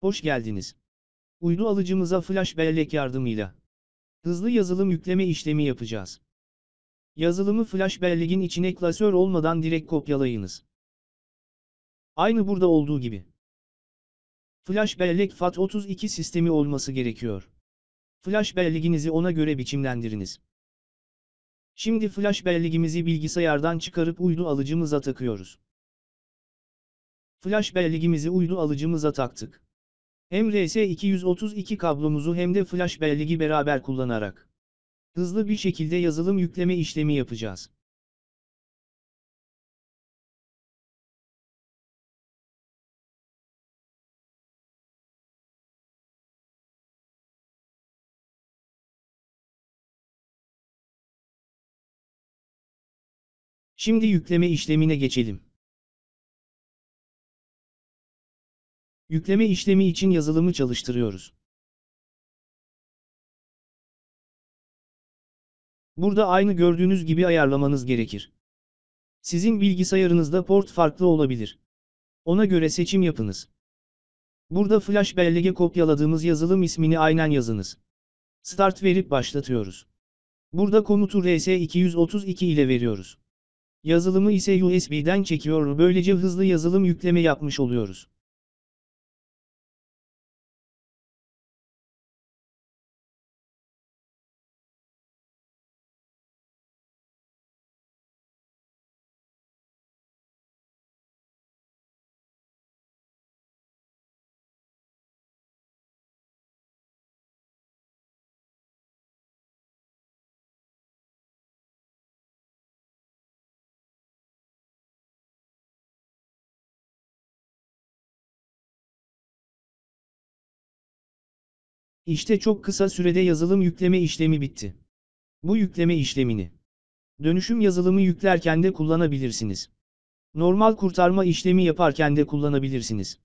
Hoş geldiniz. Uydu alıcımıza flash bellek yardımıyla hızlı yazılım yükleme işlemi yapacağız. Yazılımı flash belleğin içine klasör olmadan direkt kopyalayınız. Aynı burada olduğu gibi. Flash bellek FAT32 sistemi olması gerekiyor. Flash belleğinizi ona göre biçimlendiriniz. Şimdi flash belleğimizi bilgisayardan çıkarıp uydu alıcımıza takıyoruz. Flash belleğimizi uydu alıcımıza taktık. Hem RS232 kablomuzu hem de flash belleği beraber kullanarak hızlı bir şekilde yazılım yükleme işlemi yapacağız. Şimdi yükleme işlemine geçelim. Yükleme işlemi için yazılımı çalıştırıyoruz. Burada aynı gördüğünüz gibi ayarlamanız gerekir. Sizin bilgisayarınızda port farklı olabilir. Ona göre seçim yapınız. Burada flash belleğe kopyaladığımız yazılım ismini aynen yazınız. Start verip başlatıyoruz. Burada komutu RS232 ile veriyoruz. Yazılımı ise USB'den çekiyor böylece hızlı yazılım yükleme yapmış oluyoruz. İşte çok kısa sürede yazılım yükleme işlemi bitti. Bu yükleme işlemini dönüşüm yazılımı yüklerken de kullanabilirsiniz. Normal kurtarma işlemi yaparken de kullanabilirsiniz.